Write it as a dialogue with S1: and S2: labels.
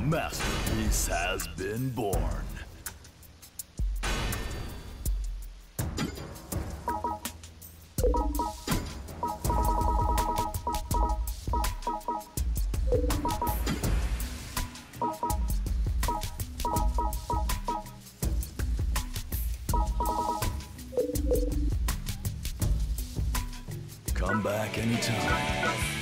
S1: masterpiece has been born. Come back anytime.